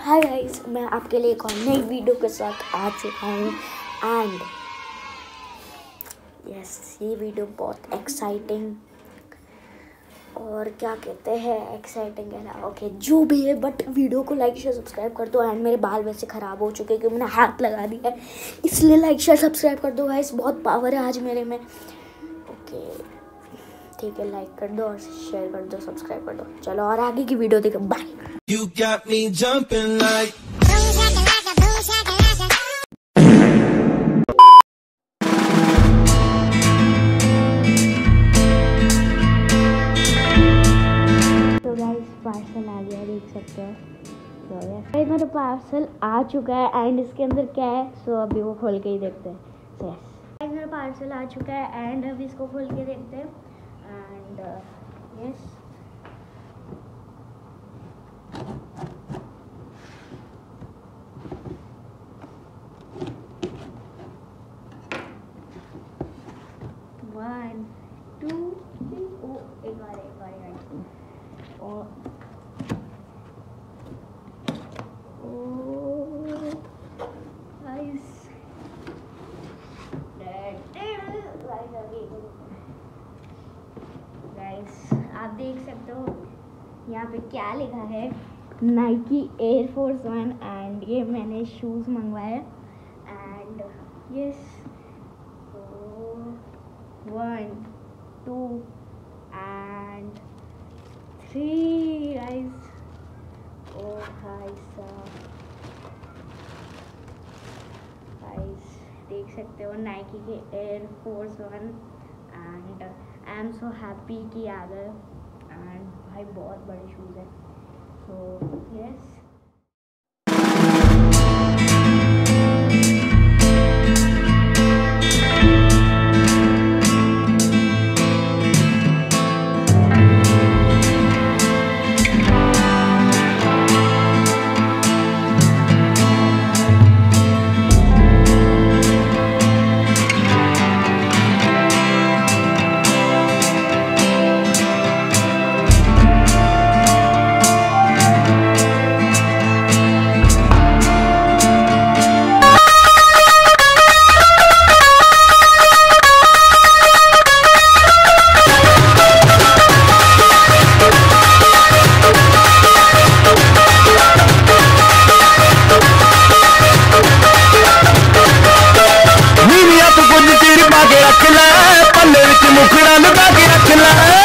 Hi guys मैं आपके लिए एक और नई वीडियो के साथ आ चुका हूँ। एंड यस ये वीडियो बहुत एक्साइटिंग और क्या कहते हैं एक्साइटिंग है ना? ओके जो भी है बट वीडियो को लाइक शेयर सब्सक्राइब कर दो। एंड मेरे बाल वैसे ख़राब हो चुके हैं क्योंकि मैंने हाथ लगा दिया है। इसलिए लाइक शेयर सब्सक्राइब कर दो गाइस बहुत पावर है आज मेरे में। ओके ठीक है लाइक कर दो और शेयर कर दो सब्सक्राइब कर दो। चलो और आगे की वीडियो देखो। Bye You got me jumping like मेरा पार्सल आ चुका है एंड इसके अंदर क्या है? सो so, अभी वो खोल के ही देखते हैं। सो गाइस मेरा पार्सल आ चुका है एंड अभी इसको खोल के देखते हैं। And yes one two three ओ एक बार एक बार एक बार और ओ गाइस गाइस आप देख सकते हो यहाँ पे क्या लिखा है Nike Air Force one and ये मैंने शूज़ मंगवाए and yes one two three guys. ओ भाई साहब देख सकते हो नाइकी के Air Force one and I am so happy कि आ गए एंड भाई, बहुत बड़े शूज़ है। सो यस ਕੁਝ ਕੇ ਰੱਖ ਲੈ ਪੱਲੇ ਵਿੱਚ ਮੁਖੜਾ ਲਗਾ ਕੇ ਰੱਖ ਲੈ।